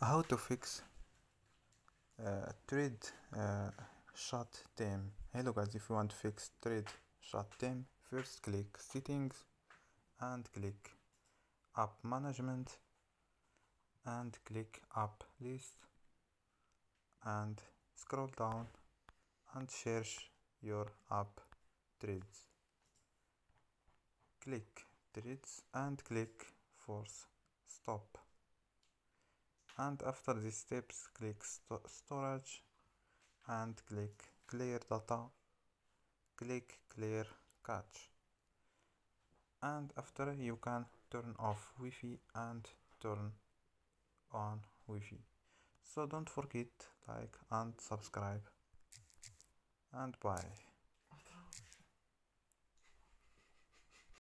how to fix uh, thread uh, shut time hello guys if you want to fix thread shut time first click settings and click app management and click app list and scroll down and search your app threads. Click threads and click force stop and after these steps click sto storage and click clear data. Click clear cache. And after you can turn off Wi-Fi and turn on Wi-Fi. So don't forget like and subscribe. And bye